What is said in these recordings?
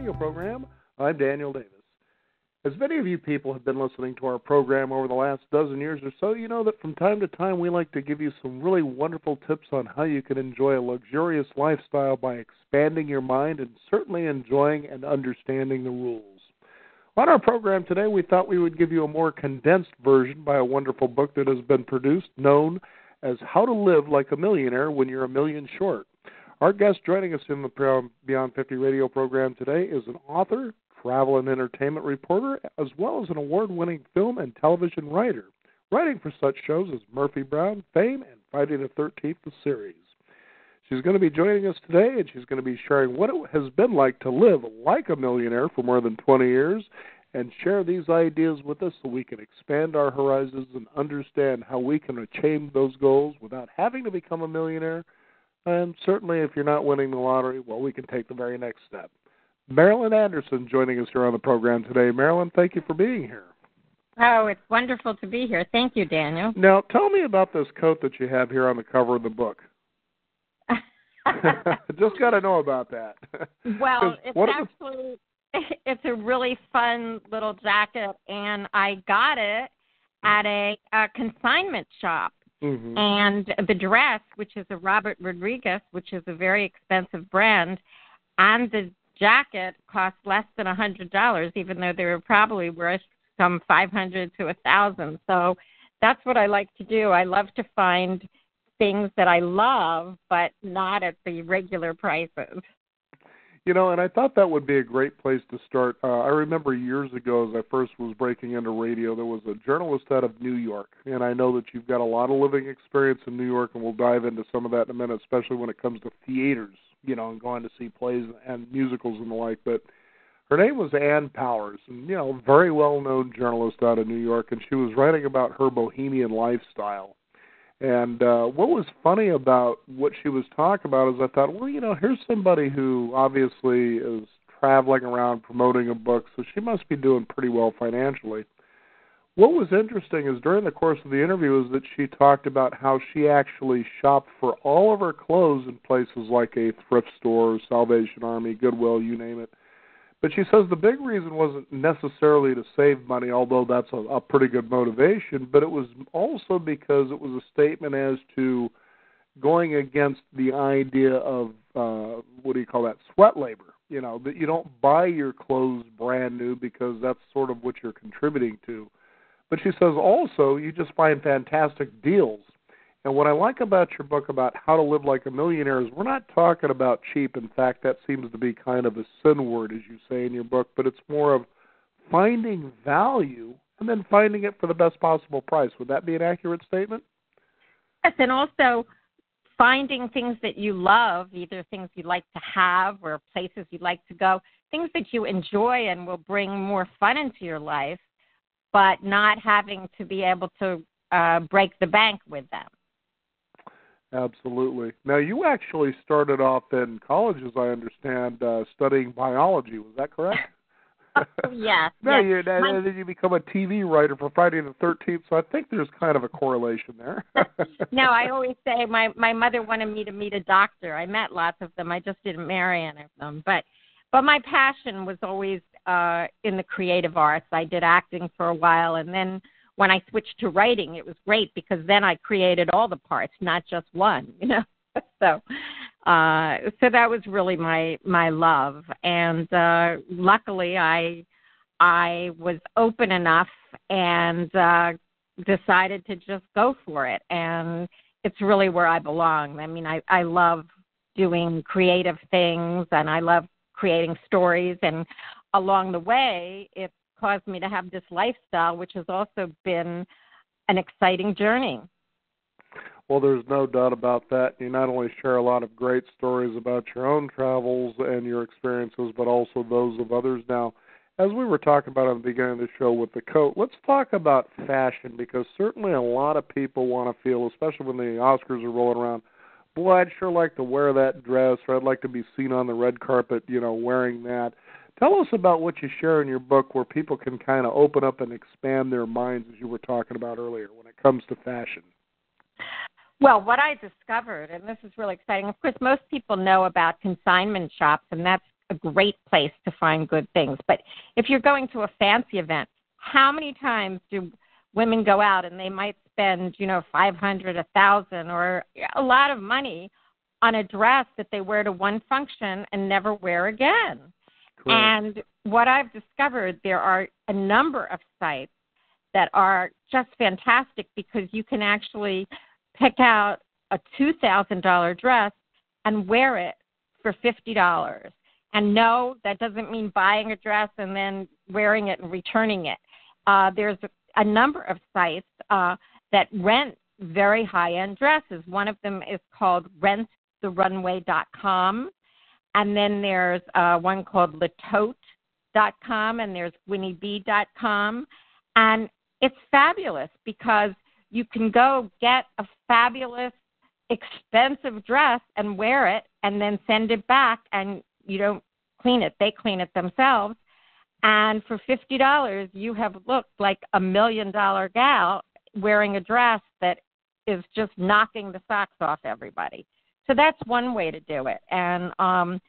radio program. I'm Daniel Davis. As many of you people have been listening to our program over the last dozen years or so, you know that from time to time we like to give you some really wonderful tips on how you can enjoy a luxurious lifestyle by expanding your mind and certainly enjoying and understanding the rules. On our program today, we thought we would give you a more condensed version by a wonderful book that has been produced known as How to Live Like a Millionaire When You're a Million Short. Our guest joining us in the Beyond 50 radio program today is an author, travel and entertainment reporter, as well as an award winning film and television writer, writing for such shows as Murphy Brown, Fame, and Friday the 13th, the series. She's going to be joining us today, and she's going to be sharing what it has been like to live like a millionaire for more than 20 years and share these ideas with us so we can expand our horizons and understand how we can achieve those goals without having to become a millionaire. And certainly, if you're not winning the lottery, well, we can take the very next step. Marilyn Anderson joining us here on the program today. Marilyn, thank you for being here. Oh, it's wonderful to be here. Thank you, Daniel. Now, tell me about this coat that you have here on the cover of the book. Just got to know about that. Well, it's actually it's a really fun little jacket, and I got it hmm. at a, a consignment shop. Mm-hmm. And the dress, which is a Robert Rodriguez, which is a very expensive brand, and the jacket cost less than a hundred dollars, even though they were probably worth some five hundred to a thousand. So that's what I like to do. I love to find things that I love, but not at the regular prices. You know, and I thought that would be a great place to start. Uh, I remember years ago, as I first was breaking into radio, there was a journalist out of New York, and I know that you've got a lot of living experience in New York, and we'll dive into some of that in a minute, especially when it comes to theaters you know, and going to see plays and musicals and the like. But her name was Ann Powers, and you know, very well known journalist out of New York, and she was writing about her bohemian lifestyle. And uh, what was funny about what she was talking about is I thought, well, you know, here's somebody who obviously is traveling around promoting a book, so she must be doing pretty well financially. What was interesting is during the course of the interview is that she talked about how she actually shopped for all of her clothes in places like a thrift store, Salvation Army, Goodwill, you name it. But she says the big reason wasn't necessarily to save money, although that's a, a pretty good motivation, but it was also because it was a statement as to going against the idea of uh what do you call that sweat labor you know that you don't buy your clothes brand new because that's sort of what you're contributing to but she says also you just find fantastic deals. And what I like about your book about how to live like a millionaire is we're not talking about cheap. In fact, that seems to be kind of a sin word, as you say in your book, but it's more of finding value and then finding it for the best possible price. Would that be an accurate statement? Yes, and also finding things that you love, either things you like to have or places you'd like to go, things that you enjoy and will bring more fun into your life but not having to be able to uh, break the bank with them. Absolutely. Now, you actually started off in college, as I understand, uh, studying biology. Was that correct? oh, yes. no, yes. you, My... then you become a TV writer for Friday the Thirteenth. So I think there's kind of a correlation there. no, I always say my my mother wanted me to meet a doctor. I met lots of them. I just didn't marry any of them. But but my passion was always uh, in the creative arts. I did acting for a while, and then when I switched to writing, it was great because then I created all the parts, not just one. You know, so uh, so that was really my my love, and uh, luckily I I was open enough and uh, decided to just go for it, and it's really where I belong. I mean, I I love doing creative things, and I love creating stories and along the way, it caused me to have this lifestyle, which has also been an exciting journey. Well, there's no doubt about that. You not only share a lot of great stories about your own travels and your experiences, but also those of others. Now, as we were talking about at the beginning of the show with the coat, let's talk about fashion because certainly a lot of people want to feel, especially when the Oscars are rolling around, boy, I'd sure like to wear that dress, or I'd like to be seen on the red carpet, you know, wearing that. Tell us about what you share in your book where people can kind of open up and expand their minds, as you were talking about earlier, when it comes to fashion. Well, what I discovered, and this is really exciting, of course, most people know about consignment shops, and that's a great place to find good things. But if you're going to a fancy event, how many times do women go out and they might spend, you know, five hundred, a thousand, or a lot of money on a dress that they wear to one function and never wear again? Correct. And what I've discovered, there are a number of sites that are just fantastic because you can actually pick out a $2,000 dress and wear it for $50. And no, that doesn't mean buying a dress and then wearing it and returning it. Uh, there's a, a number of sites uh, that rent very high end dresses. One of them is called renttherunway.com. And then there's uh, one called letote.com and there's winnieb.com. And it's fabulous because you can go get a fabulous, expensive dress and wear it and then send it back and you don't clean it. They clean it themselves. And for fifty dollars you have looked like a million dollar gal wearing a dress that is just knocking the socks off everybody. So that's one way to do it. And um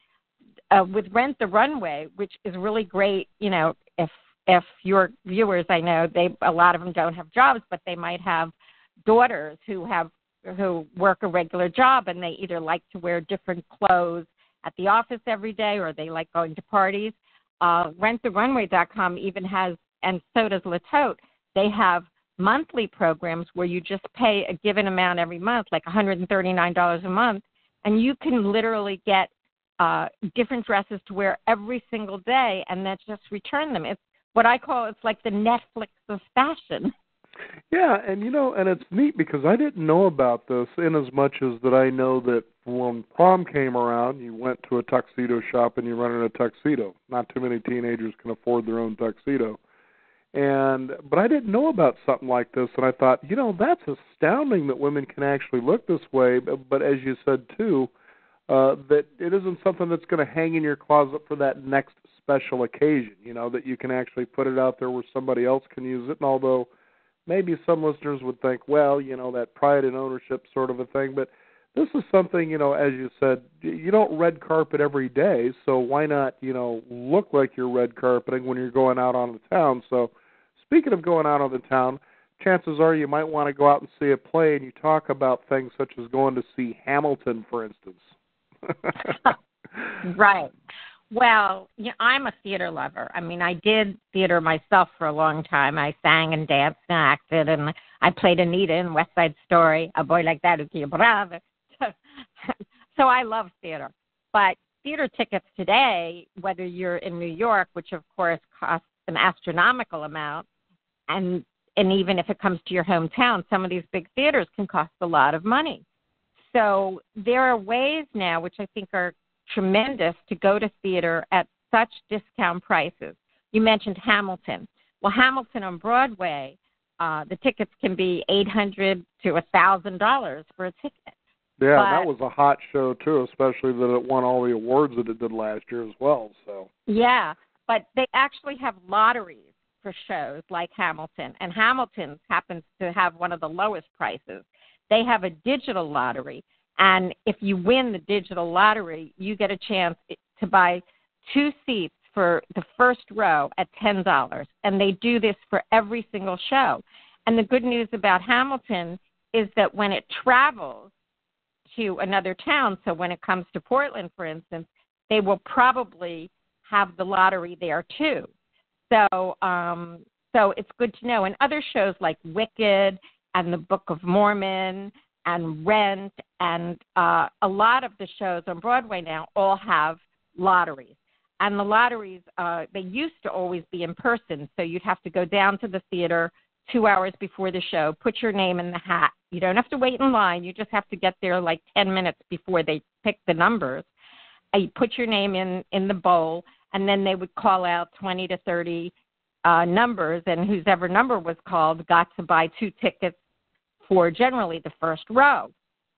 uh, with Rent the Runway, which is really great, you know, if if your viewers I know they a lot of them don't have jobs, but they might have daughters who have who work a regular job and they either like to wear different clothes at the office every day or they like going to parties. Uh, RentTheRunway.com even has, and so does Latote, they have monthly programs where you just pay a given amount every month, like $139 a month, and you can literally get uh, different dresses to wear every single day and then just return them. It's what I call it's like the Netflix of fashion. Yeah, and you know, and it's neat because I didn't know about this in as much as that I know that when prom came around, you went to a tuxedo shop and you rented a tuxedo. Not too many teenagers can afford their own tuxedo. And but I didn't know about something like this and I thought, you know, that's astounding that women can actually look this way, but, but as you said too, uh that it isn't something that's going to hang in your closet for that next special occasion, you know, that you can actually put it out there where somebody else can use it. And although maybe some listeners would think, well, you know, that pride and ownership sort of a thing, but this is something, you know, as you said, you don't red carpet every day, so why not, you know, look like you're red carpeting when you're going out on the town. So, speaking of going out on the town, chances are you might want to go out and see a play and you talk about things such as going to see Hamilton, for instance. right. Well, yeah, I'm a theater lover. I mean, I did theater myself for a long time. I sang and danced and acted, and I played Anita in West Side Story, A Boy Like That Who Can Brother. so I love theater. But theater tickets today, whether you're in New York, which of course costs an astronomical amount, and and even if it comes to your hometown, some of these big theaters can cost a lot of money. So there are ways now, which I think are tremendous to go to theater at such discount prices. You mentioned Hamilton. Well, Hamilton on Broadway, uh, the tickets can be eight hundred to a thousand dollars for a ticket. Yeah, but, that was a hot show too, especially that it won all the awards that it did last year as well. So yeah, but they actually have lotteries for shows like Hamilton, and Hamilton's happens to have one of the lowest prices. They have a digital lottery, and if you win the digital lottery, you get a chance to buy two seats for the first row at $10. And they do this for every single show. And the good news about Hamilton is that when it travels to another town, so when it comes to Portland, for instance, they will probably have the lottery there too. So, um, so it's good to know. And other shows like Wicked and the Book of Mormon and Rent and uh, a lot of the shows on Broadway now all have lotteries. And the lotteries, uh, they used to always be in person, so you'd have to go down to the theater two hours before the show, put your name in the hat. You don't have to wait in line. You just have to get there like 10 minutes before they pick the numbers. Uh, you put your name in in the bowl, and then they would call out 20 to 30 uh, numbers, and whoever number was called got to buy two tickets for generally the first row.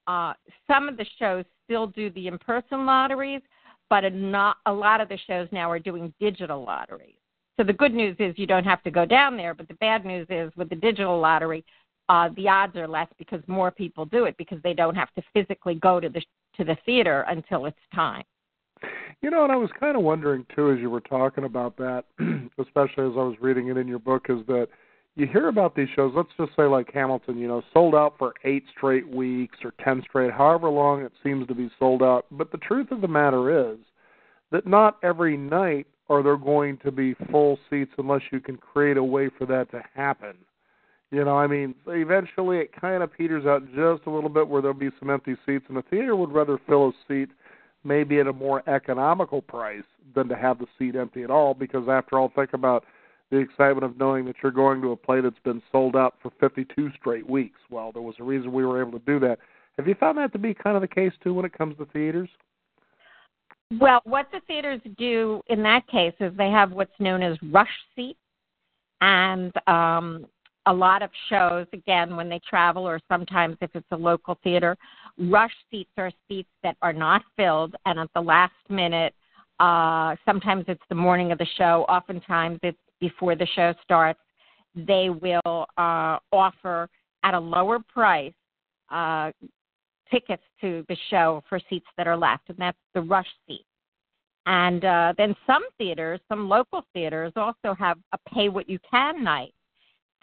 Uh, some of the shows still do the in person lotteries, but a, not, a lot of the shows now are doing digital lotteries. So the good news is you don't have to go down there, but the bad news is with the digital lottery, uh, the odds are less because more people do it because they don't have to physically go to the to the theater until it's time. You know, and I was kind of wondering too, as you were talking about that, especially as I was reading it in your book, is that you hear about these shows. Let's just say like Hamilton, you know, sold out for eight straight weeks or ten straight, however long it seems to be sold out. But the truth of the matter is that not every night are there going to be full seats unless you can create a way for that to happen. You know, I mean, eventually it kind of peters out just a little bit where there'll be some empty seats, and the theater would rather fill a seat maybe at a more economical price than to have the seat empty at all. Because after all, think about the excitement of knowing that you're going to a play that's been sold out for 52 straight weeks. Well, there was a reason we were able to do that. Have you found that to be kind of the case too when it comes to theaters? Well, what the theaters do in that case is they have what's known as rush seats, and um, a lot of shows, again, when they travel or sometimes if it's a local theater, rush seats are seats that are not filled, and at the last minute, uh, sometimes it's the morning of the show, oftentimes it's before the show starts, they will uh, offer at a lower price uh, tickets to the show for seats that are left, and that's the rush seat. And uh, then some theaters, some local theaters, also have a pay what you can night.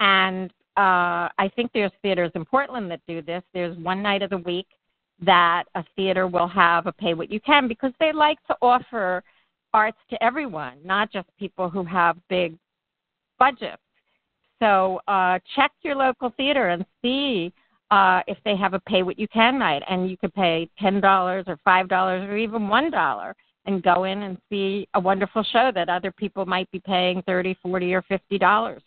And uh, I think there's theaters in Portland that do this. There's one night of the week that a theater will have a pay what you can because they like to offer arts to everyone, not just people who have big budgets. So uh, check your local theater and see uh, if they have a pay what you can night, and you could pay ten dollars or five dollars or even one dollar and go in and see a wonderful show that other people might be paying thirty, forty, or fifty dollars.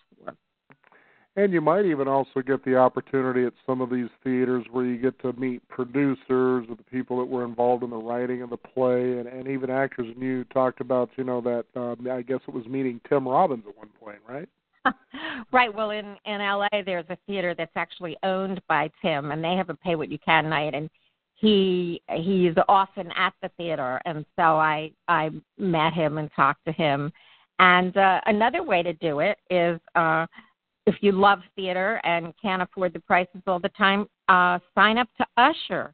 And you might even also get the opportunity at some of these theaters where you get to meet producers or the people that were involved in the writing of the play, and, and even actors. And you talked about, you know, that um, I guess it was meeting Tim Robbins at one point, right? right. Well, in in LA, there's a theater that's actually owned by Tim, and they have a pay what you can night, and he he's often at the theater, and so I I met him and talked to him. And uh, another way to do it is uh, if you love theater and can't afford the prices all the time, uh, sign up to usher.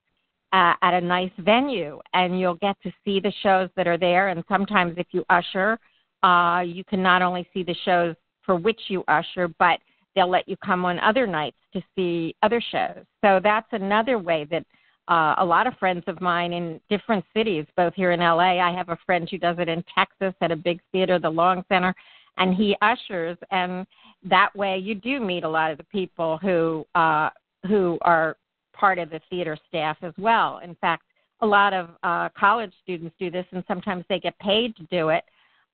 Uh, at a nice venue, and you'll get to see the shows that are there. And sometimes, if you usher, uh, you can not only see the shows for which you usher, but they'll let you come on other nights to see other shows. So that's another way that uh, a lot of friends of mine in different cities, both here in LA, I have a friend who does it in Texas at a big theater, the Long Center, and he ushers, and that way you do meet a lot of the people who uh, who are part of the theater staff as well. In fact, a lot of uh, college students do this, and sometimes they get paid to do it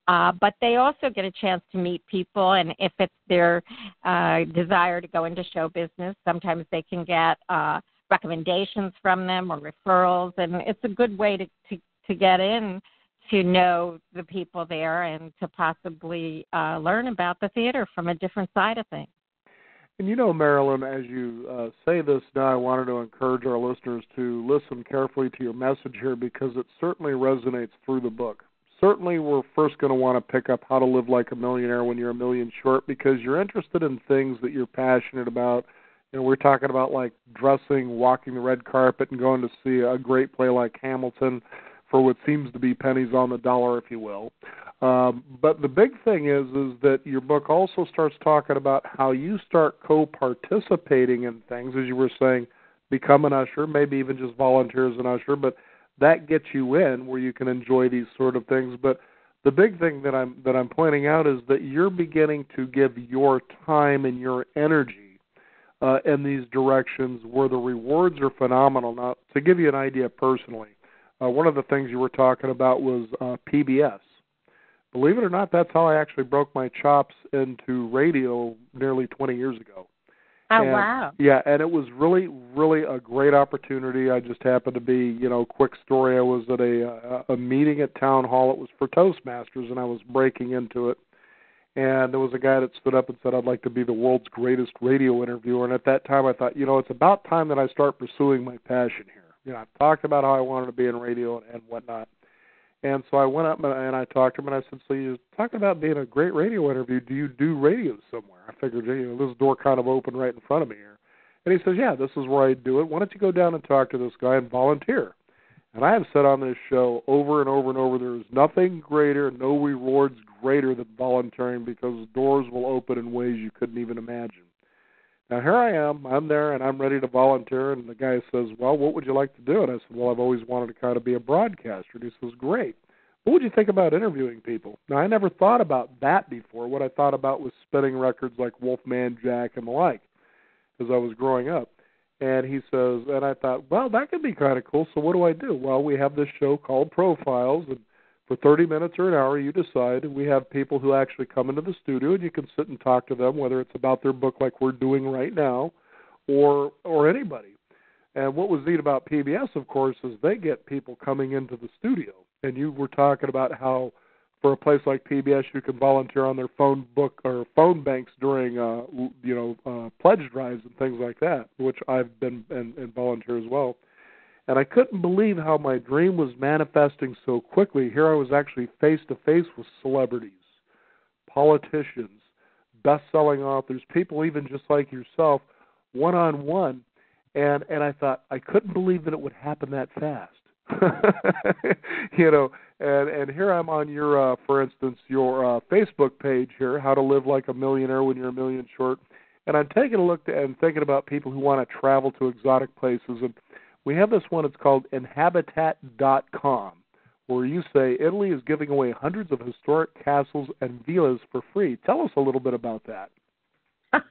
uh, but they also get a chance to meet people, and if it's their uh, desire to go into show business, sometimes they can get uh, recommendations from them or referrals, and it's a good way to, to, to get in to know the people there and to possibly uh, learn about the theater from a different side of things. And you know, Marilyn, as you uh, say this now, I wanted to encourage our listeners to listen carefully to your message here because it certainly resonates through the book certainly we're first going to want to pick up how to live like a millionaire when you're a million short because you're interested in things that you're passionate about. You know, we're talking about like dressing, walking the red carpet, and going to see a great play like Hamilton for what seems to be pennies on the dollar, if you will. Um, but the big thing is, is that your book also starts talking about how you start co-participating in things, as you were saying, become an usher, maybe even just volunteer as an usher, but that gets you in where you can enjoy these sort of things. But the big thing that I'm that I'm pointing out is that you're beginning to give your time and your energy uh, in these directions where the rewards are phenomenal. Now, to give you an idea personally, uh, one of the things you were talking about was uh, PBS. Believe it or not, that's how I actually broke my chops into radio nearly 20 years ago. Oh and, wow! Yeah, and it was really, really a great opportunity. I just happened to be, you know, quick story. I was at a a meeting at town hall. It was for Toastmasters, and I was breaking into it. And there was a guy that stood up and said, "I'd like to be the world's greatest radio interviewer." And at that time, I thought, you know, it's about time that I start pursuing my passion here. You know, I've talked about how I wanted to be in radio and, and whatnot. And so I went up and I talked to him and I said, "So you're talking about being a great radio interview? Do you do radio somewhere?" I figured, you know, this door kind of opened right in front of me here. And he says, "Yeah, this is where I do it. Why don't you go down and talk to this guy and volunteer?" And I have said on this show over and over and over there is nothing greater, no rewards greater than volunteering because doors will open in ways you couldn't even imagine. Now here I am, I'm there and I'm ready to volunteer and the guy says, Well, what would you like to do? And I said, Well, I've always wanted to kind of be a broadcaster and he says, Great. What would you think about interviewing people? Now I never thought about that before. What I thought about was spinning records like Wolfman Jack and the like as I was growing up. And he says, and I thought, well, that could be kind of cool. So what do I do? Well, we have this show called Profiles, and for 30 minutes or an hour, you decide. We have people who actually come into the studio, and you can sit and talk to them, whether it's about their book, like we're doing right now, or or anybody. And what was neat about PBS, of course, is they get people coming into the studio. And you were talking about how for a place like PBS, you can volunteer on their phone book or phone banks during, uh, you know, uh, pledge drives and things like that, which I've been and, and volunteer as well. And I couldn't believe how my dream was manifesting so quickly. Here I was actually face to face with celebrities, politicians, best-selling authors, people even just like yourself, one on one. And and I thought I couldn't believe that it would happen that fast. you know, and and here I'm on your, uh, for instance, your uh, Facebook page here, how to live like a millionaire when you're a million short. And I'm taking a look to, and thinking about people who want to travel to exotic places. And we have this one. It's called Inhabitat.com, where you say Italy is giving away hundreds of historic castles and villas for free. Tell us a little bit about that.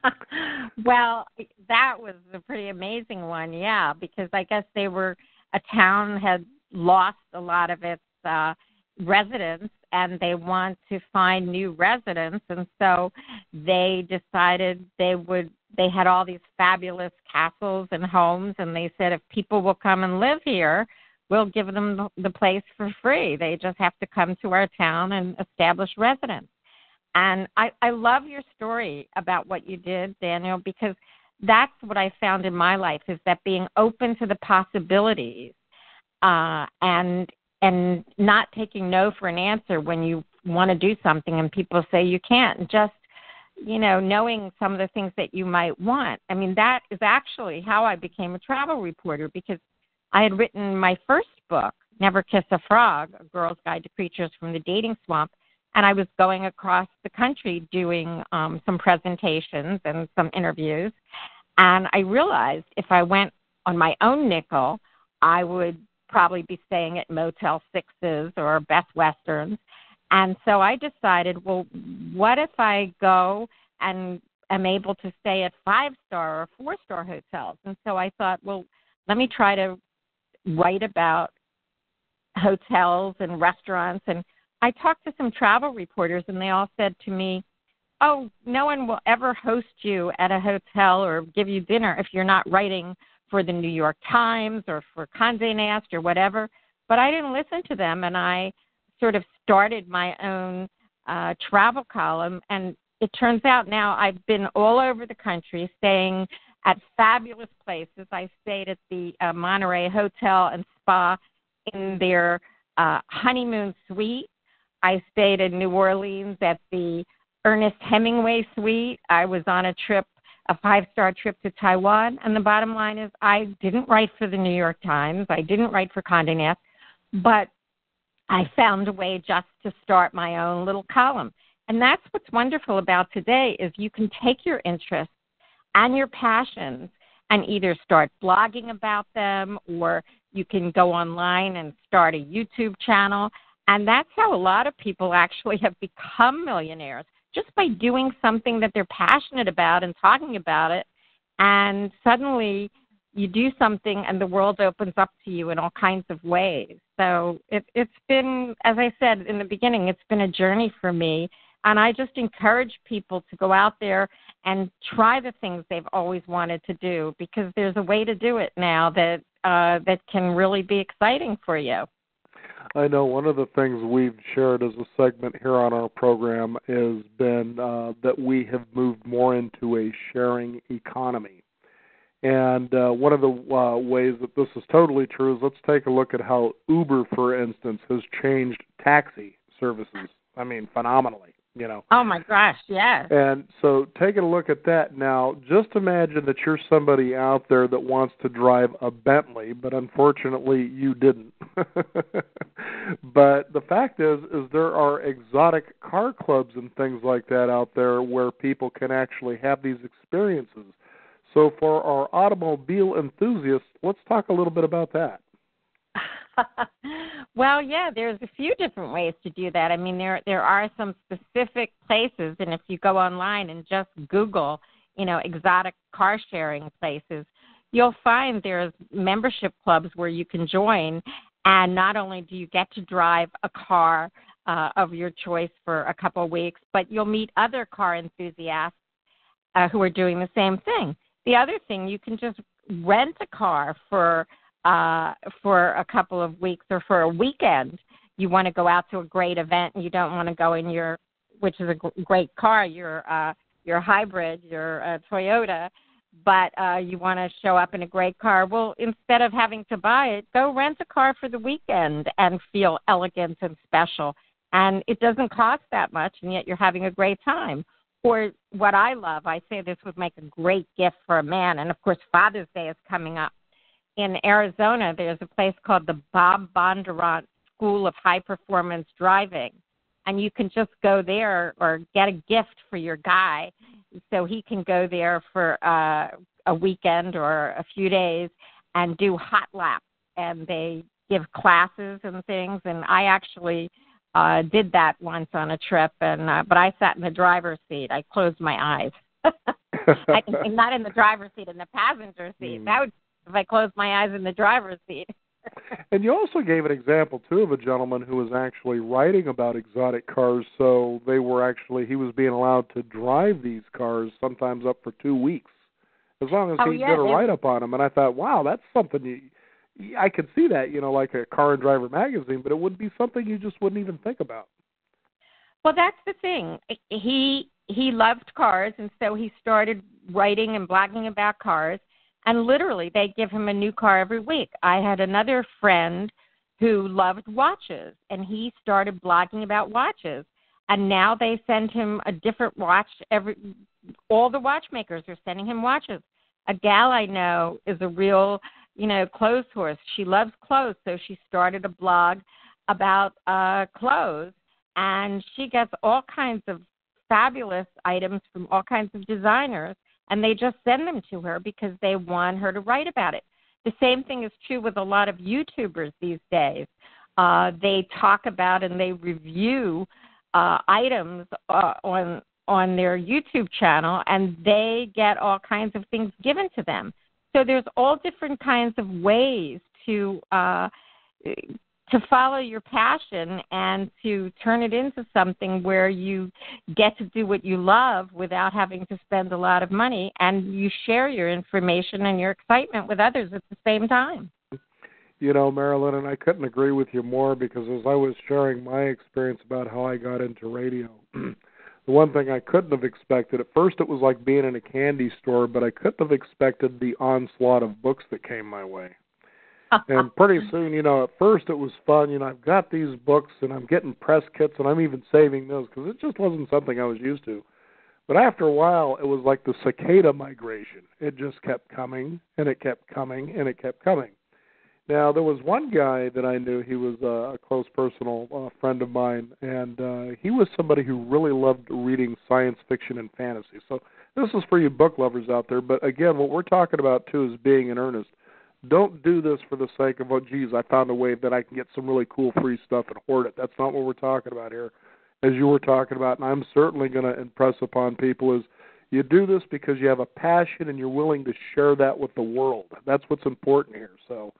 well, that was a pretty amazing one, yeah, because I guess they were a town had lost a lot of its uh, residents and they want to find new residents. And so they decided they would they had all these fabulous castles and homes and they said if people will come and live here we'll give them the place for free. They just have to come to our town and establish residence. And i i love your story about what you did daniel because that's what i found in my life is that being open to the possibilities uh and and not taking no for an answer when you want to do something and people say you can't. And just you know knowing some of the things that you might want. I mean that is actually how i became a travel reporter because i had written my first book never kiss a frog a girl's guide to creatures from the dating swamp and i was going across the country doing um some presentations and some interviews. And i realized if i went on my own nickel i would probably be staying at Motel Sixes or Best Westerns. And so I decided, well, what if I go and am able to stay at five star or four star hotels? And so I thought, well, let me try to write about hotels and restaurants. And I talked to some travel reporters, and they all said to me, oh, no one will ever host you at a hotel or give you dinner if you're not writing for the New York Times or for Condé Nast or whatever. But I didn't listen to them, and I sort of started my own uh, travel column. And it turns out now I've been all over the country, staying at fabulous places. I stayed at the uh, Monterey Hotel and Spa in their uh, honeymoon suite. I stayed in New Orleans at the Ernest Hemingway suite. I was on a trip a five star trip to Taiwan. And the bottom line is, I didn't write for the New York Times. I didn't write for Condé Nast, but I found a way just to start my own little column. And that's what's wonderful about today is you can take your interests and your passions and either start blogging about them or you can go online and start a YouTube channel. And that's how a lot of people actually have become millionaires just by doing something that they're passionate about and talking about it and suddenly you do something and the world opens up to you in all kinds of ways. So it it's been as i said in the beginning it's been a journey for me and i just encourage people to go out there and try the things they've always wanted to do because there's a way to do it now that uh that can really be exciting for you I know one of the things we've shared as a segment here on our program has been uh, that we have moved more into a sharing economy. And uh, one of the uh, ways that this is totally true is let's take a look at how Uber, for instance, has changed taxi services. I mean, phenomenally. You know. Oh my gosh, yes. And so taking a look at that now, just imagine that you're somebody out there that wants to drive a Bentley, but unfortunately you didn't. but the fact is is there are exotic car clubs and things like that out there where people can actually have these experiences. So for our automobile enthusiasts, let's talk a little bit about that. well, yeah, there's a few different ways to do that. I mean, there there are some specific places, and if you go online and just Google, you know, exotic car sharing places, you'll find there's membership clubs where you can join, and not only do you get to drive a car uh, of your choice for a couple of weeks, but you'll meet other car enthusiasts uh, who are doing the same thing. The other thing, you can just rent a car for uh, for a couple of weeks or for a weekend. You want to go out to a great event and you don't want to go in your, which is a great car, your uh, your hybrid, your uh, Toyota, but uh, you want to show up in a great car. Well, instead of having to buy it, go rent a car for the weekend and feel elegant and special. And it doesn't cost that much, and yet you're having a great time. Or what I love, I say this would make a great gift for a man. And of course, Father's Day is coming up in Arizona, there's a place called the Bob Bondurant School of High Performance Driving. And you can just go there or get a gift for your guy so he can go there for uh, a weekend or a few days and do hot laps. And they give classes and things. And I actually uh, did that once on a trip, and uh, but I sat in the driver's seat. I closed my eyes. I, not in the driver's seat, in the passenger seat. Mm. That would if I close my eyes in the driver's seat. and you also gave an example too of a gentleman who was actually writing about exotic cars. So they were actually he was being allowed to drive these cars sometimes up for two weeks, as long as oh, he yeah, did a write up on them. And I thought, wow, that's something you. I could see that, you know, like a car and driver magazine, but it would be something you just wouldn't even think about. Well, that's the thing. He he loved cars, and so he started writing and blogging about cars and literally they give him a new car every week. I had another friend who loved watches and he started blogging about watches and now they send him a different watch every all the watchmakers are sending him watches. A gal I know is a real, you know, clothes horse. She loves clothes, so she started a blog about uh clothes and she gets all kinds of fabulous items from all kinds of designers and they just send them to her because they want her to write about it. The same thing is true with a lot of YouTubers these days. Uh, they talk about and they review uh, items uh, on on their YouTube channel, and they get all kinds of things given to them. So there's all different kinds of ways to uh, to follow your passion and to turn it into something where you get to do what you love without having to spend a lot of money and you share your information and your excitement with others at the same time. You know, Marilyn, and I couldn't agree with you more because as I was sharing my experience about how I got into radio, the one thing I couldn't have expected at first it was like being in a candy store, but I couldn't have expected the onslaught of books that came my way and pretty soon, you know, at first it was fun. You know, I've got these books and I'm getting press kits and I'm even saving those because it just wasn't something I was used to. But after a while, it was like the cicada migration. It just kept coming and it kept coming and it kept coming. Now there was one guy that I knew. He was a close personal uh, friend of mine, and uh, he was somebody who really loved reading science fiction and fantasy. So this is for you book lovers out there. But again, what we're talking about too is being in earnest don't do this for the sake of oh geez i found a way that i can get some really cool free stuff and hoard it. That's not what we're talking about here. As you were talking about and i'm certainly going to impress upon people is you do this because you have a passion and you're willing to share that with the world. That's what's important here so.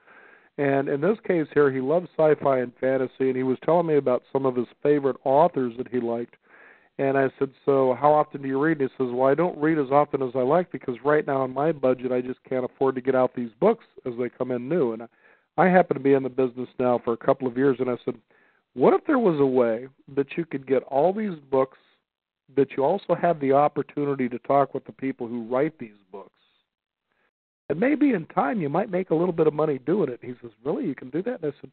And in this case here he loves sci-fi and fantasy and he was telling me about some of his favorite authors that he liked and I said, So how often do you read? And he says, Well, I don't read as often as I like because right now in my budget, I just can't afford to get out these books as they come in new. And I happen to be in the business now for a couple of years. And I said, What if there was a way that you could get all these books, that you also have the opportunity to talk with the people who write these books? And maybe in time you might make a little bit of money doing it. He says, Really? You can do that? And I said,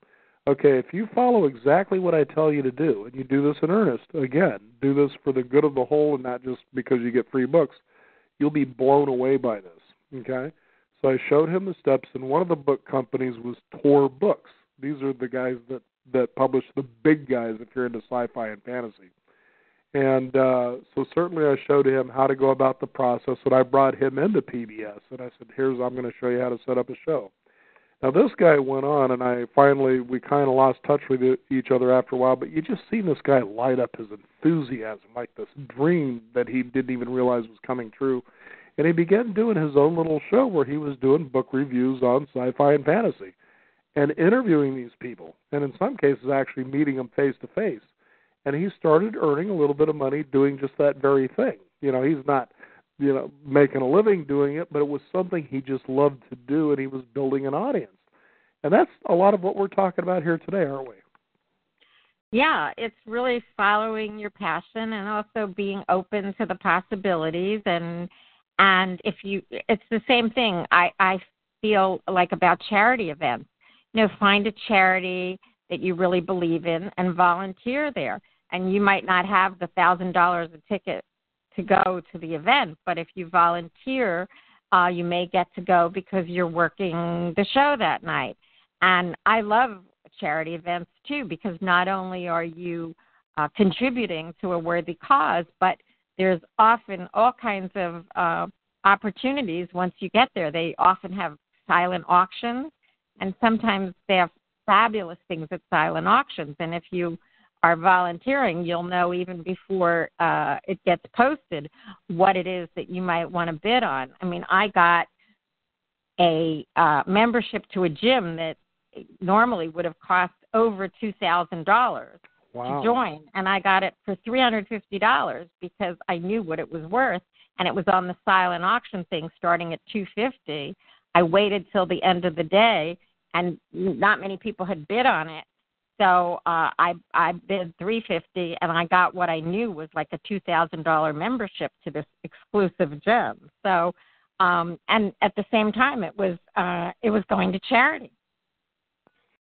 okay, if you follow exactly what I tell you to do, and you do this in earnest, again, do this for the good of the whole and not just because you get free books, you'll be blown away by this. Okay? So I showed him the steps, and one of the book companies was Tor Books. These are the guys that that publish the big guys if you're into sci-fi and fantasy. And uh, so certainly I showed him how to go about the process, and I brought him into PBS, and I said, "Here's I'm going to show you how to set up a show." Now this guy went on, and I finally we kind of lost touch with each other after a while. But you just seen this guy light up his enthusiasm, like this dream that he didn't even realize was coming true. And he began doing his own little show where he was doing book reviews on sci-fi and fantasy, and interviewing these people, and in some cases actually meeting them face to face. And he started earning a little bit of money doing just that very thing. You know, he's not you know making a living doing it, but it was something he just loved to do, and he was building an audience. And that's a lot of what we're talking about here today, aren't we? Yeah, it's really following your passion and also being open to the possibilities and and if you it's the same thing I I feel like about charity events. You know, find a charity that you really believe in and volunteer there. And you might not have the thousand dollars a ticket to go to the event, but if you volunteer, uh, you may get to go because you're working the show that night. And I love charity events too because not only are you uh, contributing to a worthy cause, but there's often all kinds of uh, opportunities once you get there. They often have silent auctions, and sometimes they have fabulous things at silent auctions. And if you are volunteering, you'll know even before uh, it gets posted what it is that you might want to bid on. I mean, I got a uh, membership to a gym that normally would have cost over two thousand dollars wow. to join, and I got it for three hundred fifty dollars because I knew what it was worth, and it was on the silent auction thing starting at two fifty. I waited till the end of the day, and not many people had bid on it, so uh, I I bid three fifty, and I got what I knew was like a two thousand dollar membership to this exclusive gym. So, um, and at the same time, it was uh, it was going to charity.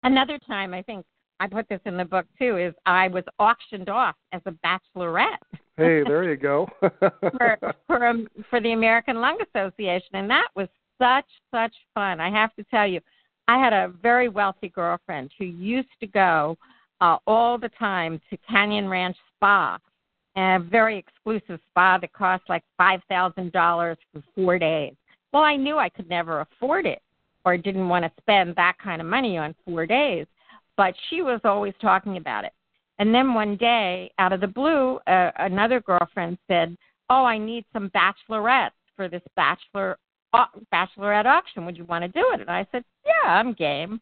Another time, I think I put this in the book too, is I was auctioned off as a bachelorette. hey, there you go. for for um, for the American Lung Association, and that was such such fun. I have to tell you I had a very wealthy girlfriend who used to go uh, all the time to Canyon Ranch Spa, a very exclusive spa that cost like five thousand dollars for four days. Well, I knew I could never afford it, or didn't want to spend that kind of money on four days, but she was always talking about it. And then one day, out of the blue, uh, another girlfriend said, "Oh, I need some bachelorettes for this bachelor bachelorette auction. Would you want to do it? And I said, yeah, I'm game.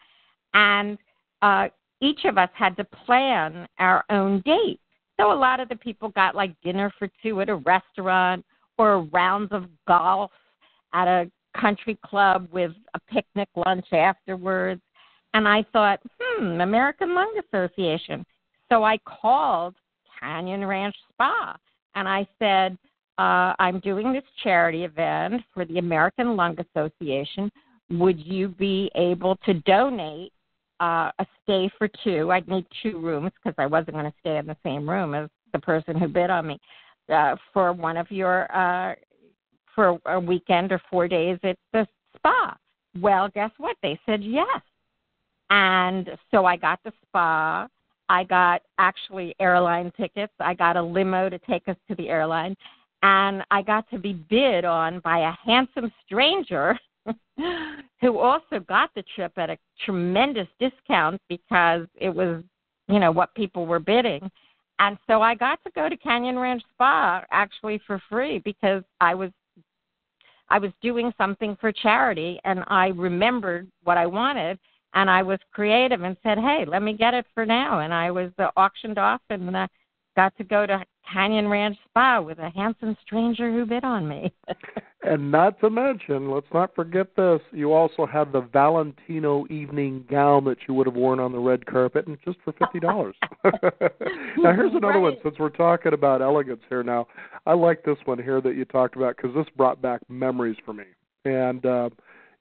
And uh, each of us had to plan our own date. So a lot of the people got like dinner for two at a restaurant or rounds of golf at a country club with a picnic lunch afterwards. And I thought, hmm, American Lung Association. So I called Canyon Ranch Spa and I said, uh, I'm doing this charity event for the American Lung Association. Would you be able to donate uh, a stay for two? I'd need two rooms because I wasn't going to stay in the same room as the person who bid on me uh, for one of your uh, for a weekend or four days at the spa. Well, guess what? They said yes, and so I got the spa. I got actually airline tickets. I got a limo to take us to the airline and I got to be bid on by a handsome stranger who also got the trip at a tremendous discount because it was, you know, what people were bidding. And so I got to go to Canyon Ranch Spa actually for free because I was I was doing something for charity and I remembered what I wanted and I was creative and said, "Hey, let me get it for now." And I was uh, auctioned off and uh, got to go to Canyon Ranch Spa with a handsome stranger who bid on me. and not to mention, let's not forget this, you also had the Valentino evening gown that you would have worn on the red carpet and just for $50. now here's another right. one since we're talking about elegance here now. I like this one here that you talked about cuz this brought back memories for me. And uh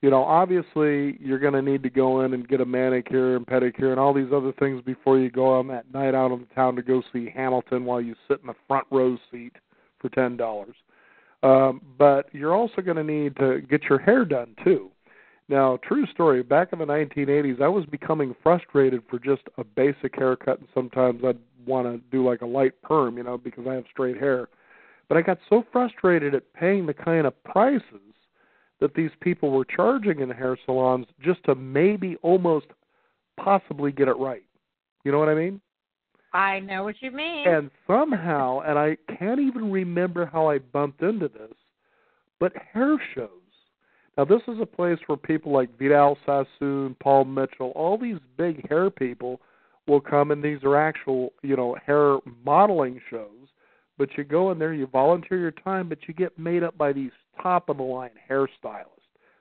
you know, obviously you're going to need to go in and get a manicure and pedicure and all these other things before you go on that night out in the town to go see Hamilton while you sit in the front row seat for ten dollars. Um, but you're also going to need to get your hair done too. Now, true story. Back in the 1980s, I was becoming frustrated for just a basic haircut, and sometimes I'd want to do like a light perm, you know, because I have straight hair. But I got so frustrated at paying the kind of prices that these people were charging in hair salons just to maybe almost possibly get it right. You know what I mean? I know what you mean. And somehow, and I can't even remember how I bumped into this, but hair shows. Now, this is a place where people like Vidal Sassoon, Paul Mitchell, all these big hair people will come, and these are actual, you know, hair modeling shows. But you go in there, you volunteer your time, but you get made up by these top of the line hairstylists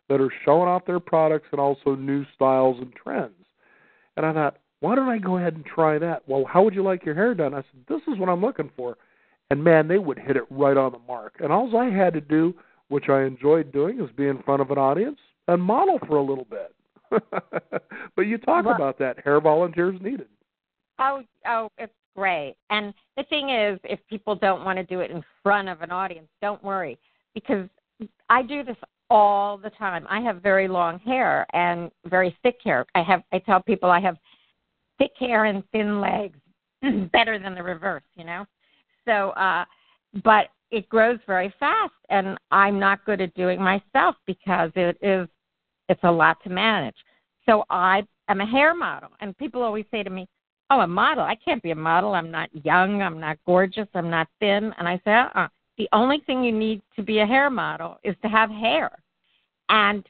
that are showing off their products and also new styles and trends. And I thought, why don't I go ahead and try that? Well, how would you like your hair done? I said, this is what I'm looking for. And man, they would hit it right on the mark. And all I had to do, which I enjoyed doing, is be in front of an audience and model for a little bit. but you talk well, about that hair volunteers needed. Oh, oh, it's great. And the thing is, if people don't want to do it in front of an audience, don't worry because I do this all the time. I have very long hair and very thick hair. I have I tell people I have thick hair and thin legs. Better than the reverse, you know. So uh but it grows very fast and I'm not good at doing myself because it is it's a lot to manage. So I am a hair model and people always say to me, "Oh, a model? I can't be a model. I'm not young, I'm not gorgeous, I'm not thin." And I say, "Uh-uh the only thing you need to be a hair model is to have hair. And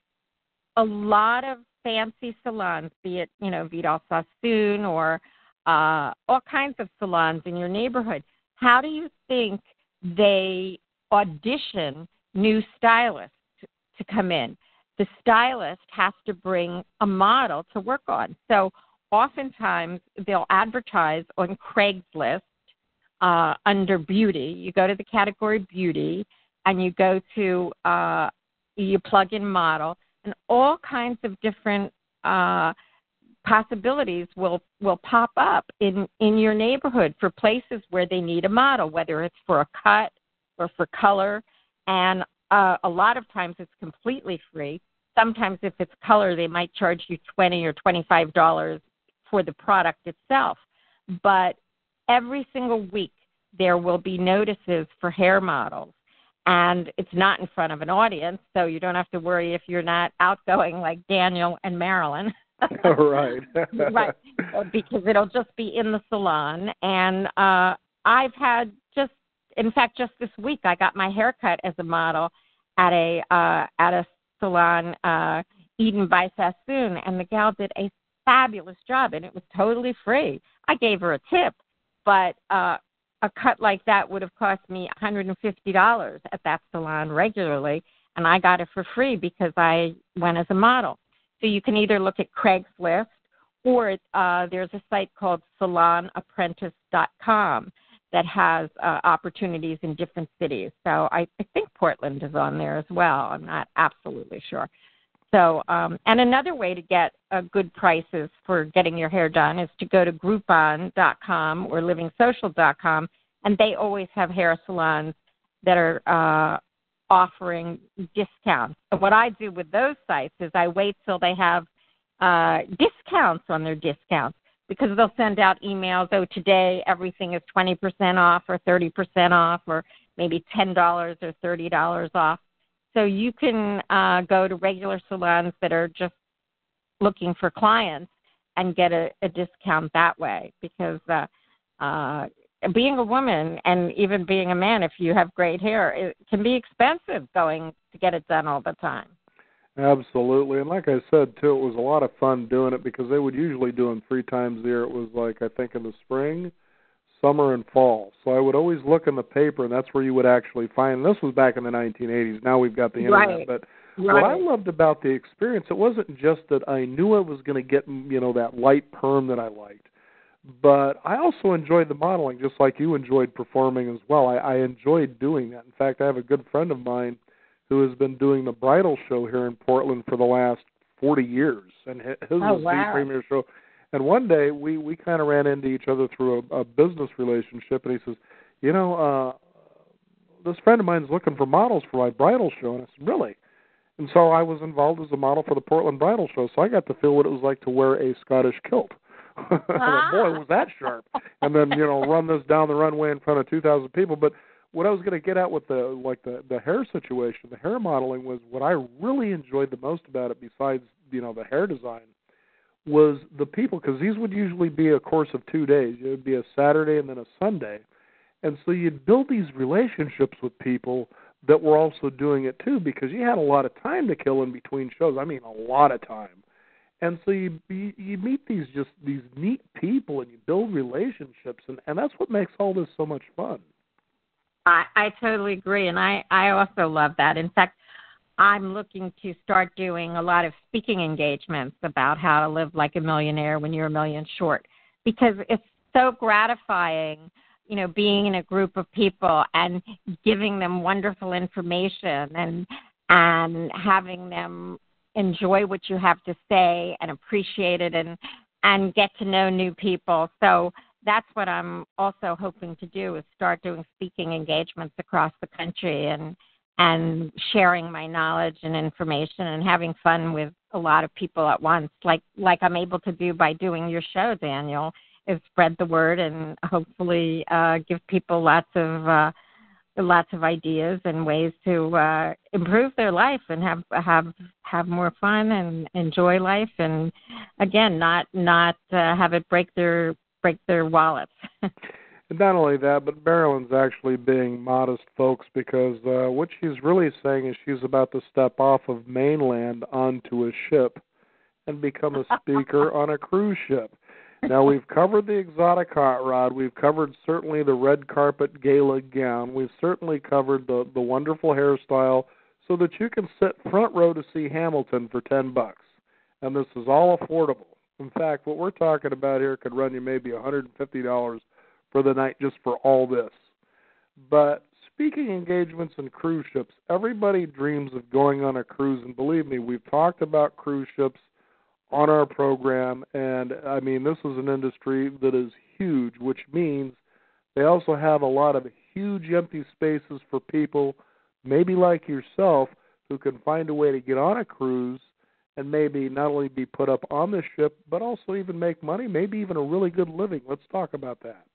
a lot of fancy salons, be it, you know, Vidal Sassoon or uh, all kinds of salons in your neighborhood, how do you think they audition new stylists to, to come in? The stylist has to bring a model to work on. So oftentimes they'll advertise on Craigslist uh, under beauty. You go to the category beauty and you go to, uh, you plug in model, and all kinds of different uh, possibilities will will pop up in in your neighborhood for places where they need a model, whether it's for a cut or for color, and uh, a lot of times it's completely free. Sometimes, if it's color, they might charge you twenty or twenty five dollars for the product itself. But every single week there will be notices for hair models. And it's not in front of an audience so you don't have to worry if you're not outgoing like daniel and marilyn. Right. Right. Because it'll just be in the salon. And uh i've had just in fact just this week i got my hair cut as a model at a uh at a salon uh eden by sassoon. And the gal did a fabulous job and it was totally free i gave her a tip but uh, a cut like that would have cost me $150 at that salon regularly, and I got it for free because I went as a model. So you can either look at Craigslist or uh, there's a site called salonapprentice.com that has uh, opportunities in different cities. So I, I think Portland is on there as well. I'm not absolutely sure. So, um, and another way to get uh, good prices for getting your hair done is to go to Groupon.com or LivingSocial.com, and they always have hair salons that are uh, offering discounts. And what I do with those sites is I wait till they have uh, discounts on their discounts because they'll send out emails. Oh, today everything is 20% off or 30% off or maybe $10 or $30 off. So you can uh, go to regular salons that are just looking for clients and get a, a discount that way because uh, uh, being a woman and even being a man, if you have great hair, it can be expensive going to get it done all the time. Absolutely, and like I said too, it was a lot of fun doing it because they would usually do them three times a year. It was like I think in the spring, summer and fall. So I would always look in the paper, and that's where you would actually find. This was back in the 1980s. Now we've got the internet, right. but right. what I loved about the experience, it wasn't just that I knew I was going to get you know that light perm that I liked, but I also enjoyed the modeling, just like you enjoyed performing as well. I, I enjoyed doing that. In fact, I have a good friend of mine who has been doing the bridal show here in Portland for the last 40 years, and his oh, was wow. the premier show. And one day we we kind of ran into each other through a, a business relationship, and he says, "You know, uh this friend of mine is looking for models for my bridal show," and I said, "Really?" And so I was involved as a model for the Portland Bridal Show, so I got to feel what it was like to wear a Scottish kilt. Ah. Boy, was that sharp! And then you know, run this down the runway in front of two thousand people. But what I was going to get at with the like the the hair situation, the hair modeling was what I really enjoyed the most about it. Besides you know the hair design, was the people because these would usually be a course of two days. It would be a Saturday and then a Sunday, and so you'd build these relationships with people that were also doing it too because you had a lot of time to kill in between shows. I mean, a lot of time. And so you you, you meet these just these neat people and you build relationships and and that's what makes all this so much fun. I I totally agree and I I also love that. In fact, I'm looking to start doing a lot of speaking engagements about how to live like a millionaire when you're a million short because it's so gratifying you know being in a group of people and giving them wonderful information and and having them enjoy what you have to say and appreciate it and and get to know new people. So that's what i'm also hoping to do is start doing speaking engagements across the country and and sharing my knowledge and information and having fun with a lot of people at once like like i'm able to do by doing your show daniel is spread the word and hopefully uh, give people lots of uh, lots of ideas and ways to uh, improve their life and have have have more fun and enjoy life and again not not uh, have it break their break their wallets. and not only that, but Marilyn's actually being modest, folks, because uh, what she's really saying is she's about to step off of mainland onto a ship and become a speaker on a cruise ship now we've covered the exotic hot rod. We've covered certainly the red carpet gala gown. We've certainly covered the the wonderful hairstyle, so that you can sit front row to see Hamilton for ten bucks. And this is all affordable. In fact, what we're talking about here could run you maybe $150 for the night just for all this. But speaking engagements and cruise ships, everybody dreams of going on a cruise, and believe me, we've talked about cruise ships on our program. And I mean, this is an industry that is huge, which means they also have a lot of huge empty spaces for people, maybe like yourself, who can find a way to get on a cruise and maybe not only be put up on the ship, but also even make money, maybe even a really good living. Let's talk about that.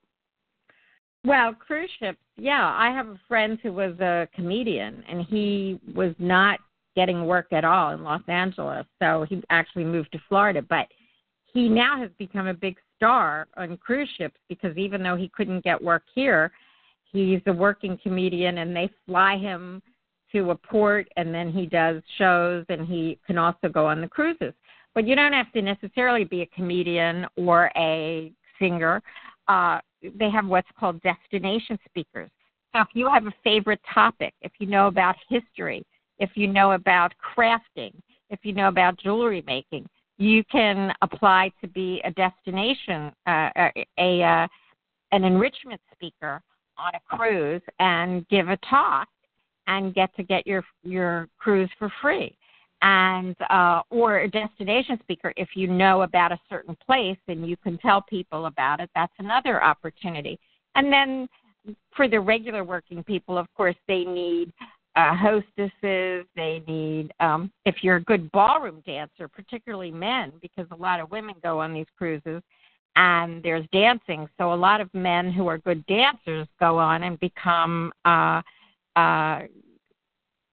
Well, cruise ships, yeah. I have a friend who was a comedian, and he was not getting work at all in Los Angeles. So he actually moved to Florida. But he now has become a big star on cruise ships because even though he couldn't get work here, he's a working comedian and they fly him to a port and then he does shows and he can also go on the cruises. But you don't have to necessarily be a comedian or a singer. Uh, they have what's called destination speakers. So if you have a favorite topic, if you know about history, if you know about crafting, if you know about jewelry making, you can apply to be a destination, uh, a, a uh, an enrichment speaker on a cruise and give a talk and get to get your your cruise for free and uh, or a destination speaker if you know about a certain place and you can tell people about it that's another opportunity and then for the regular working people of course they need uh, hostesses. They need, um, if you're a good ballroom dancer, particularly men, because a lot of women go on these cruises and there's dancing. So a lot of men who are good dancers go on and become uh, uh,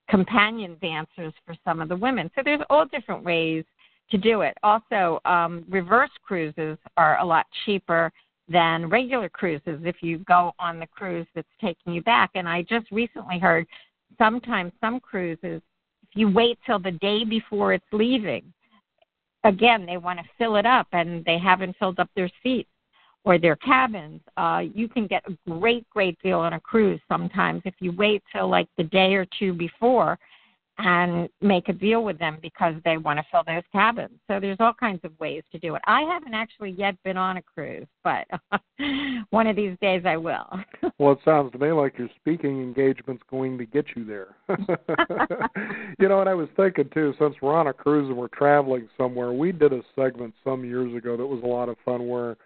companion dancers for some of the women. So there's all different ways to do it. Also, um, reverse cruises are a lot cheaper than regular cruises if you go on the cruise that's taking you back. And I just recently heard sometimes some cruises, if you wait till the day before it's leaving, again, they want to fill it up and they haven't filled up their seats or their cabins. Uh, you can get a great, great deal on a cruise sometimes if you wait till like the day or two before and make a deal with them because they want to fill those cabins. So there's all kinds of ways to do it. I haven't actually yet been on a cruise, but one of these days I will. well, it sounds to me like your speaking engagement's going to get you there. you know, and I was thinking too, since we're on a cruise and we're traveling somewhere, we did a segment some years ago that was a lot of fun where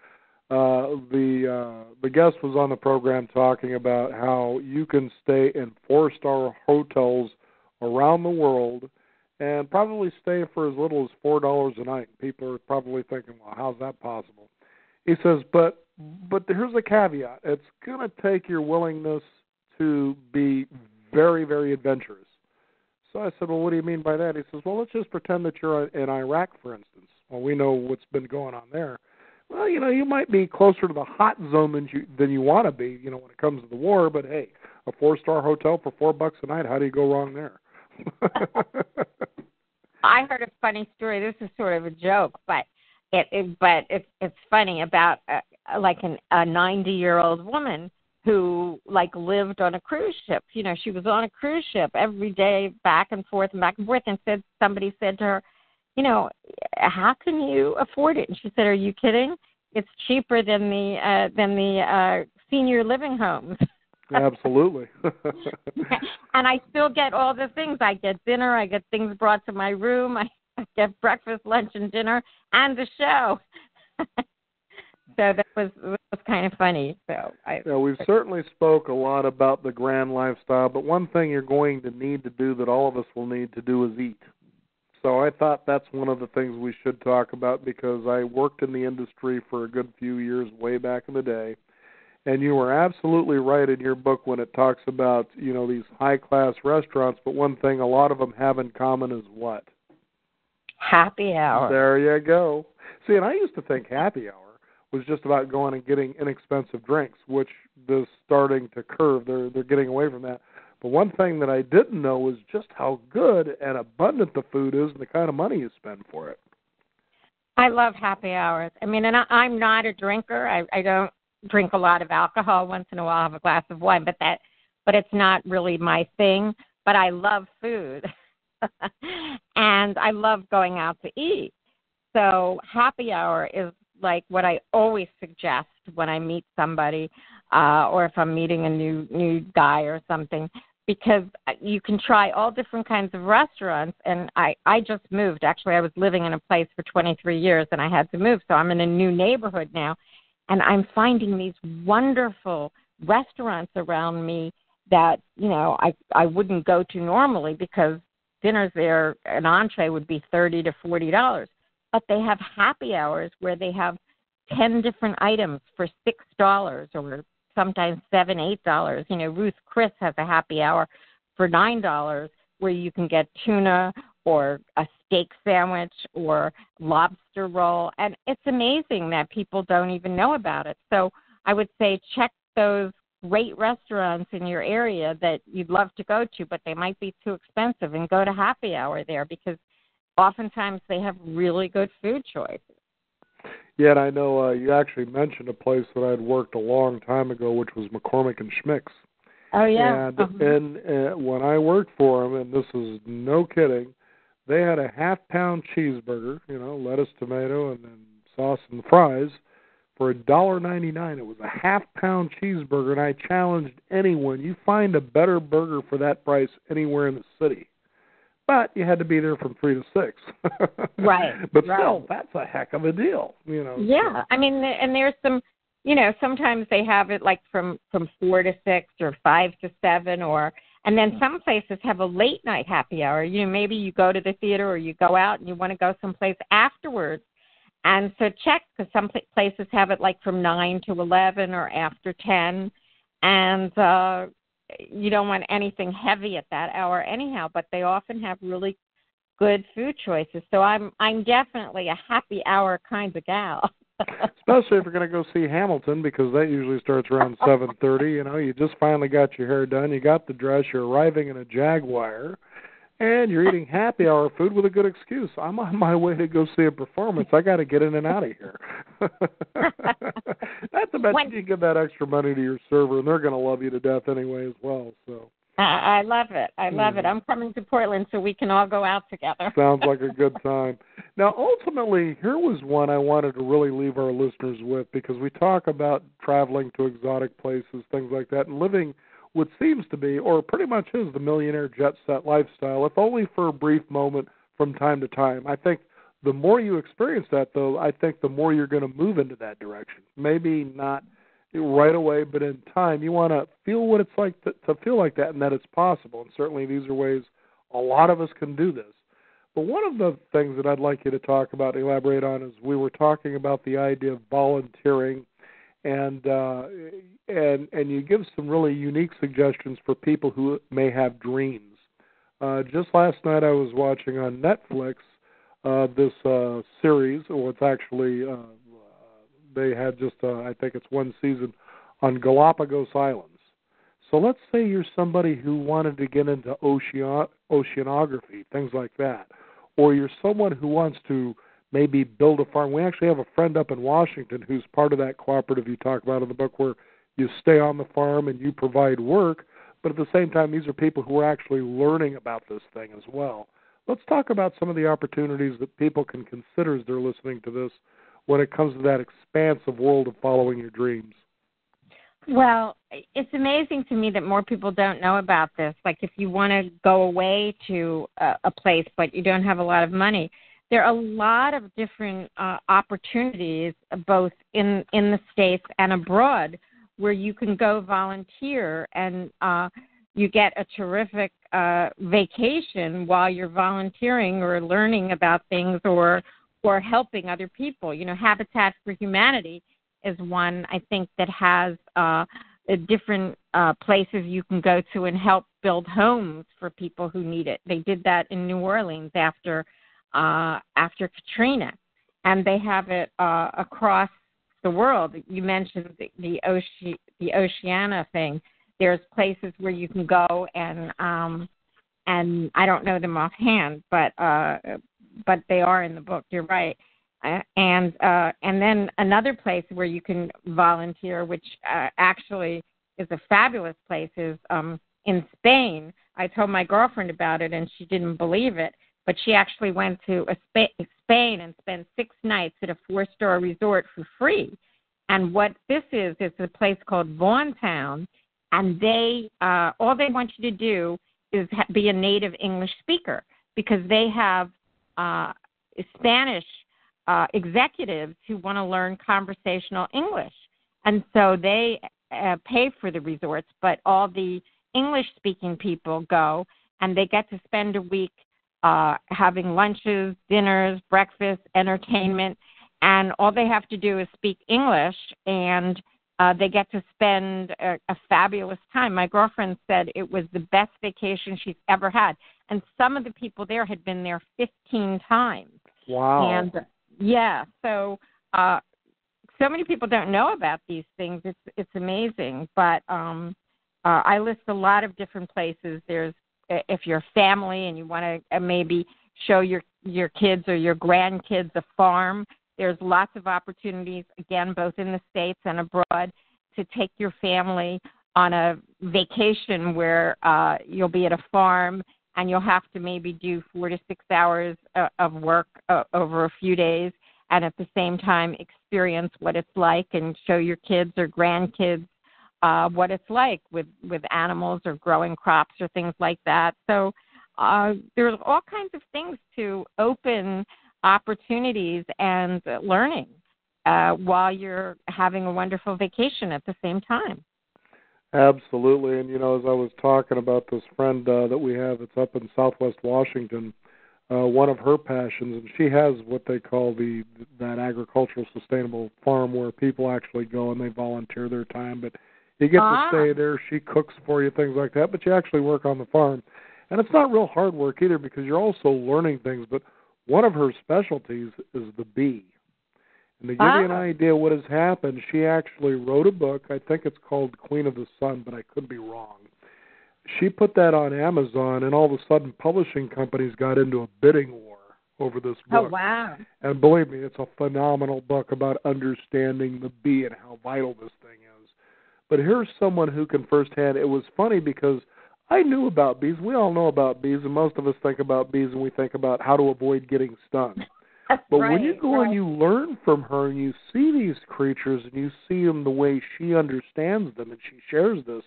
uh, the uh, the guest was on the program talking about how you can stay in four star hotels around the world and probably stay for as little as four dollars a night. People are probably thinking, "Well, how's that possible?" He says, "But but here's a caveat. It's going to take your willingness to be very very adventurous." So I said, "Well, what do you mean by that?" He says, "Well, let's just pretend that you're in Iraq, for instance. Well, we know what's been going on there." Well, you know, you might be closer to the hot zone than you than you want to be, you know, when it comes to the war. But hey, a four star hotel for four bucks a night, how do you go wrong there? I heard a funny story. This is sort of a joke, but it, it but it's it's funny about uh, like an, a 90 year old woman who like lived on a cruise ship. You know, she was on a cruise ship every day, back and forth and back and forth. And said somebody said to her, you know, how can you afford it? And she said, Are you kidding? It's cheaper than the uh, than the uh, senior living homes. Absolutely. and I still get all the things. I get dinner. I get things brought to my room. I get breakfast, lunch, and dinner, and the show. so that was that was kind of funny. So I. Yeah, we've certainly spoke a lot about the grand lifestyle, but one thing you're going to need to do that all of us will need to do is eat. So I thought that's one of the things we should talk about because I worked in the industry for a good few years way back in the day. And you were absolutely right in your book when it talks about you know these high class restaurants but one thing a lot of them have in common is what? Happy hour. There you go. See and i used to think happy hour was just about going and getting inexpensive drinks which is starting to curve they're they're getting away from that but one thing that i didn't know was just how good and abundant the food is and the kind of money you spend for it I love happy hours. I mean, and I, I'm not a drinker. I, I don't drink a lot of alcohol once in a while, I have a glass of wine, but that but it's not really my thing. But I love food. and I love going out to eat. So happy hour is like what I always suggest when I meet somebody uh or if I'm meeting a new new guy or something because you can try all different kinds of restaurants and I I just moved. Actually I was living in a place for 23 years and I had to move so I'm in a new neighborhood now and I'm finding these wonderful restaurants around me that you know I I wouldn't go to normally because dinners there an entree would be thirty to forty dollars, but they have happy hours where they have ten different items for six dollars or sometimes seven eight dollars. You know Ruth Chris has a happy hour for nine dollars where you can get tuna or a steak sandwich or lobster roll. And it's amazing that people don't even know about it. So I would say check those great restaurants in your area that you'd love to go to, but they might be too expensive and go to happy hour there because oftentimes they have really good food choices. Yeah, and I know uh, you actually mentioned a place that I had worked a long time ago, which was McCormick and Schmick's. Oh yeah. And uh-huh. and uh, when I worked for them, and this is no kidding, they had a half pound cheeseburger, you know, lettuce, tomato, and then sauce and fries for a dollar ninety nine. It was a half pound cheeseburger, and I challenged anyone. You find a better burger for that price anywhere in the city. But you had to be there from three to six. right. But right. still, that's a heck of a deal, you know. Yeah, so. I mean, and there's some, you know, sometimes they have it like from from four to six or five to seven, or and then some places have a late night happy hour. You know, maybe you go to the theater or you go out and you want to go someplace afterwards. And so check because some places have it like from 9 to 11 or after 10. And uh, you don't want anything heavy at that hour anyhow, but they often have really good food choices. So I'm I'm definitely a happy hour kind of gal. Especially if you're going to go see Hamilton because that usually starts around 7:30. You know, you just finally got your hair done, you got the dress, you're arriving in a Jaguar, and you're eating happy hour food with a good excuse. I'm on my way to go see a performance. I got to get in and out of here. That's the best. When, you give that extra money to your server, and they're going to love you to death anyway as well. So. I, I love it. I love it. Hmm. I'm coming to Portland so we can all go out together. Sounds like a good time. Now, ultimately, here was one I wanted to really leave our listeners with because we talk about traveling to exotic places, things like that, and living what seems to be, or pretty much is, the millionaire jet set lifestyle, if only for a brief moment from time to time. I think the more you experience that, though, I think the more you're going to move into that direction. Maybe not right away, but in time, you want to feel what it's like to, to feel like that and that it's possible. And certainly, these are ways a lot of us can do this. But one of the things that I'd like you to talk about, elaborate on, is we were talking about the idea of volunteering, and uh, and and you give some really unique suggestions for people who may have dreams. Uh, just last night, I was watching on Netflix uh, this uh, series, or it's actually uh, they had just uh, I think it's one season on Galapagos Islands. So let's say you're somebody who wanted to get into ocean oceanography, things like that, or you're someone who wants to maybe build a farm. We actually have a friend up in Washington who's part of that cooperative you talk about in the book where you stay on the farm and you provide work, but at the same time these are people who are actually learning about this thing as well. Let's talk about some of the opportunities that people can consider as they're listening to this when it comes to that expansive world of following your dreams? Well, it's amazing to me that more people don't know about this. Like, if you want to go away to a, a place but you don't have a lot of money, there are a lot of different uh, opportunities, both in in the states and abroad, where you can go volunteer and uh, you get a terrific uh, vacation while you're volunteering or learning about things or or helping other people. You know, Habitat for Humanity is one I think that has uh, different uh, places you can go to and help build homes for people who need it. They did that in New Orleans after uh, after Katrina, and they have it uh, across the world. You mentioned the the, Oce- the Oceania thing. There's places where you can go and um, and I don't know them offhand, but uh, but they are in the book. You're right. Uh, and uh, and then another place where you can volunteer, which uh, actually is a fabulous place, is um, in Spain. I told my girlfriend about it, and she didn't believe it. But she actually went to Sp- Spain and spent six nights at a four-star resort for free. And what this is is a place called Vaughan Town, and they uh, all they want you to do is ha- be a native English speaker because they have uh, Spanish uh, executives who want to learn conversational English. And so they uh, pay for the resorts, but all the English speaking people go and they get to spend a week uh, having lunches, dinners, breakfast, entertainment, and all they have to do is speak English and uh, they get to spend a, a fabulous time. My girlfriend said it was the best vacation she's ever had, and some of the people there had been there 15 times. Wow! And yeah, so uh, so many people don't know about these things. It's it's amazing, but um, uh, I list a lot of different places. There's if you're family and you want to uh, maybe show your your kids or your grandkids a farm there's lots of opportunities, again, both in the States and abroad, to take your family on a vacation where uh, you'll be at a farm and you'll have to maybe do four to six hours uh, of work uh, over a few days and at the same time experience what it's like and show your kids or grandkids uh, what it's like with, with animals or growing crops or things like that. So uh, there's all kinds of things to open opportunities and learning uh, while you're having a wonderful vacation at the same time. Absolutely, and you know, as I was talking about this friend uh, that we have that's up in Southwest Washington, uh, one of her passions, and she has what they call the that agricultural sustainable farm where people actually go and they volunteer their time, but you get ah. to stay there. She cooks for you, things like that, but you actually work on the farm, and it's not real hard work either because you're also learning things. But one of her specialties is the bee. And to give you an ah. idea what has happened, she actually wrote a book. I think it's called Queen of the Sun, but I could be wrong. She put that on Amazon, and all of a sudden, publishing companies got into a bidding war over this oh, book. Oh, wow. And believe me, it's a phenomenal book about understanding the bee and how vital this thing is. But here's someone who can firsthand. It was funny because I knew about bees. We all know about bees, and most of us think about bees and we think about how to avoid getting stung. but right, when you go right. and you learn from her and you see these creatures and you see them the way she understands them and she shares this,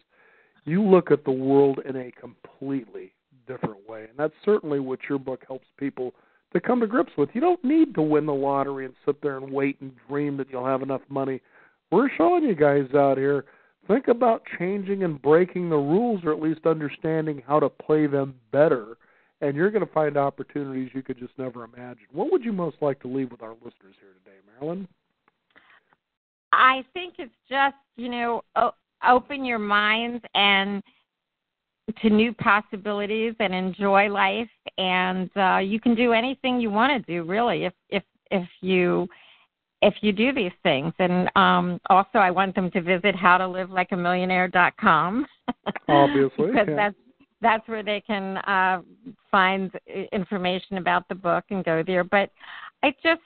you look at the world in a completely different way. And that's certainly what your book helps people to come to grips with. You don't need to win the lottery and sit there and wait and dream that you'll have enough money. We're showing you guys out here think about changing and breaking the rules or at least understanding how to play them better and you're going to find opportunities you could just never imagine. What would you most like to leave with our listeners here today, Marilyn? I think it's just, you know, open your minds and to new possibilities and enjoy life and uh you can do anything you want to do really if if if you if you do these things. And um, also, I want them to visit howtolivelikeamillionaire.com. Obviously, because yeah. that's that's where they can uh, find information about the book and go there. But I just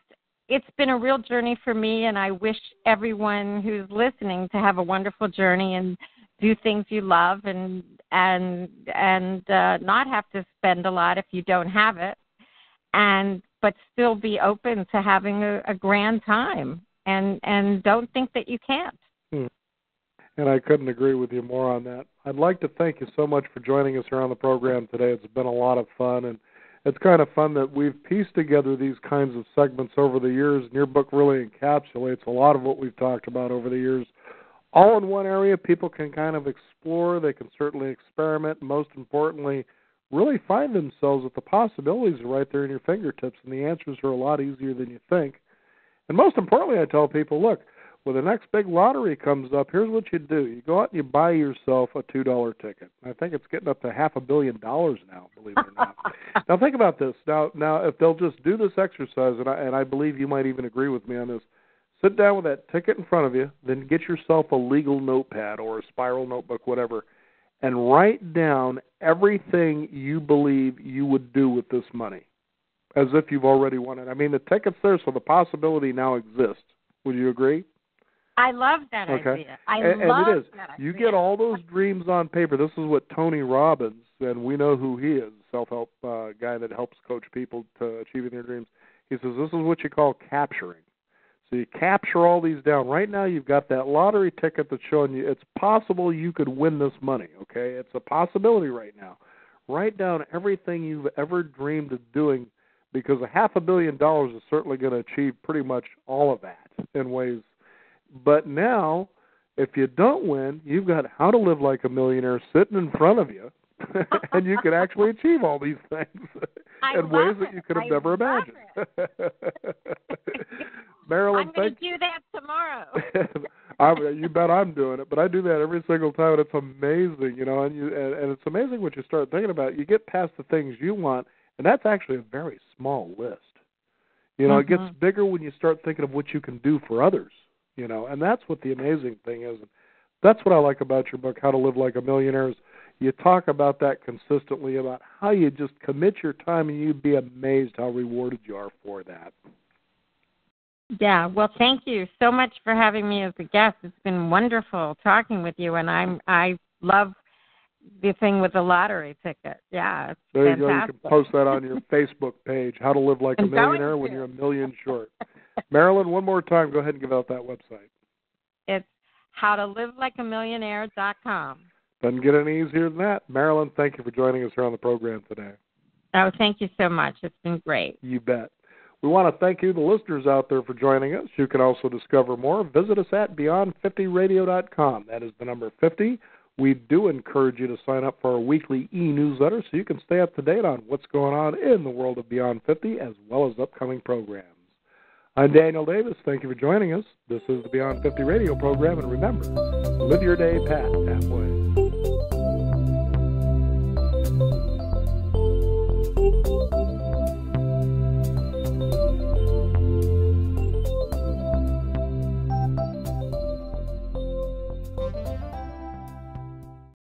it's been a real journey for me, and I wish everyone who's listening to have a wonderful journey and do things you love and and and uh, not have to spend a lot if you don't have it and but still be open to having a, a grand time and and don't think that you can't. Hmm. And I couldn't agree with you more on that. I'd like to thank you so much for joining us here on the program today. It's been a lot of fun and it's kind of fun that we've pieced together these kinds of segments over the years and your book really encapsulates a lot of what we've talked about over the years all in one area people can kind of explore they can certainly experiment most importantly really find themselves with the possibilities are right there in your fingertips, and the answers are a lot easier than you think. And most importantly, I tell people, look, when the next big lottery comes up, here's what you do: you go out and you buy yourself a two dollar ticket. I think it's getting up to half a billion dollars now, believe it or not. now think about this. Now, now if they'll just do this exercise, and I, and I believe you might even agree with me on this. Sit down with that ticket in front of you, then get yourself a legal notepad or a spiral notebook, whatever, and write down everything you believe you would do with this money as if you've already won it. I mean, the ticket's there, so the possibility now exists. Would you agree? I love that okay. idea. I and, love and it is. that You idea. get all those dreams on paper. This is what Tony Robbins, and we know who he is, self-help uh, guy that helps coach people to achieving their dreams. He says this is what you call capturing. So you capture all these down. Right now, you've got that lottery ticket that's showing you it's possible you could win this money. Okay, it's a possibility right now. Write down everything you've ever dreamed of doing, because a half a billion dollars is certainly going to achieve pretty much all of that in ways. But now, if you don't win, you've got how to live like a millionaire sitting in front of you, and you can actually achieve all these things in ways love that you could have I never imagined. Marilyn, I'm going to do that tomorrow. I, you bet I'm doing it, but I do that every single time, and it's amazing, you know. And you and, and it's amazing what you start thinking about. You get past the things you want, and that's actually a very small list. You know, Mm-hmm. it gets bigger when you start thinking of what you can do for others. You know, and that's what the amazing thing is. That's what I like about your book, How to Live Like a Millionaire. Is you talk about that consistently about how you just commit your time, and you'd be amazed how rewarded you are for that. Yeah, well, thank you so much for having me as a guest. It's been wonderful talking with you, and I'm I love the thing with the lottery ticket. Yeah, it's There you fantastic. go. You can post that on your Facebook page, How to Live Like a Millionaire When. You're a Million Short. Marilyn, one more time, go ahead and give out that website. It's howtolivelikeamillionaire.com. Doesn't get any easier than that. Marilyn, thank you for joining us here on the program today. Oh, thank you so much. It's been great. You bet. We want to thank you, the listeners out there, for joining us. You can also discover more. Visit us at beyond50radio.com. That is the number 50. We do encourage you to sign up for our weekly e newsletter so you can stay up to date on what's going on in the world of Beyond 50 as well as upcoming programs. I'm Daniel Davis. Thank you for joining us. This is the Beyond 50 radio program, and remember, live your day past halfway.